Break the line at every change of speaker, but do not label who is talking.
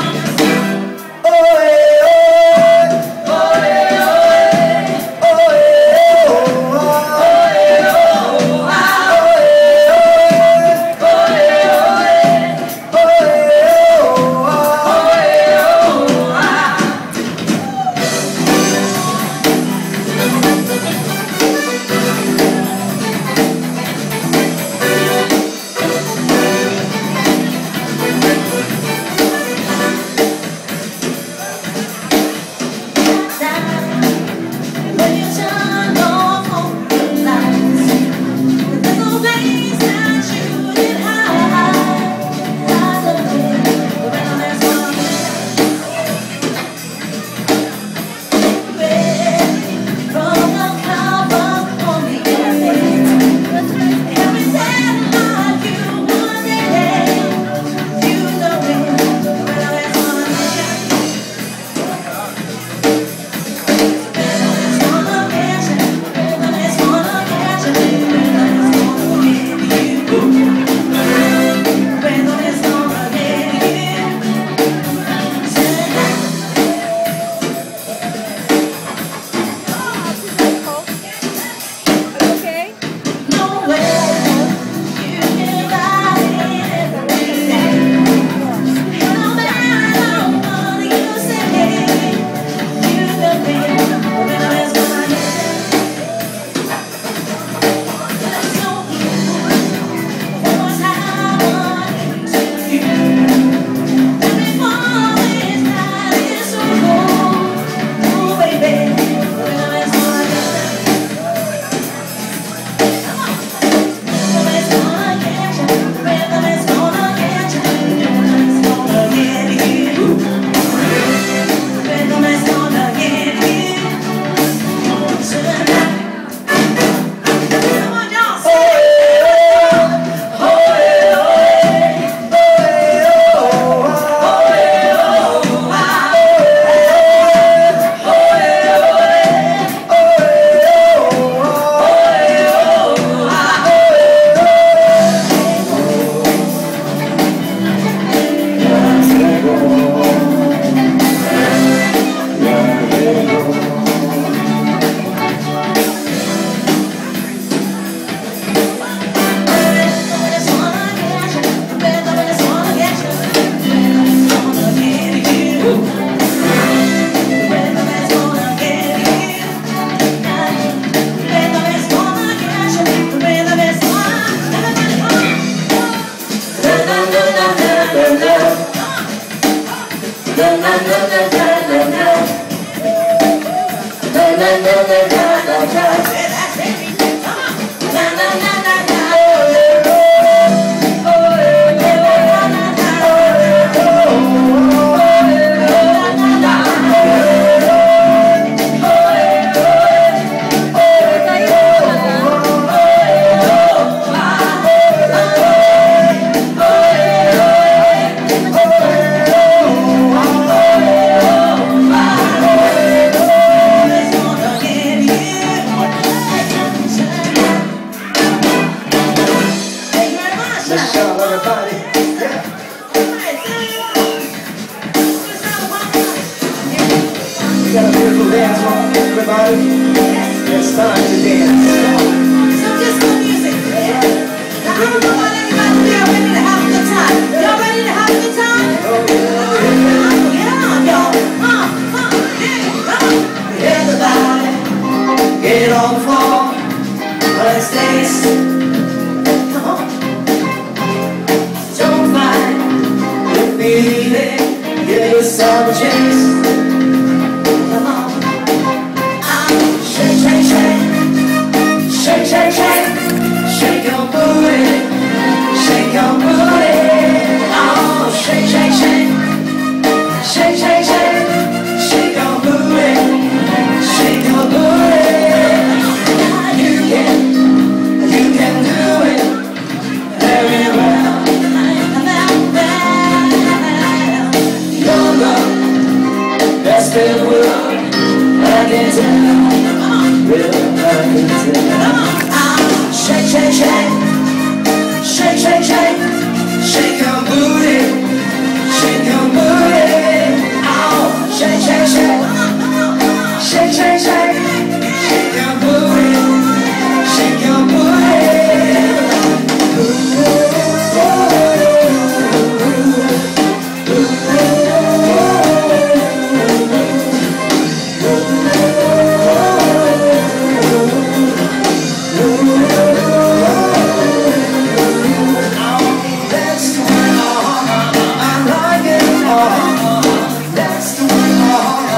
Come on.
everybody. It's time to dance.
Music. Now, I don't know about to have a good time. Y'all ready to have a good time? Oh, yeah. Get on, y'all. Yeah. Everybody,
get on. Let's dance.
Come on.
Don't mind the feeling, Give yourself a chance. can
tell.
Yeah, I can
tell.
아,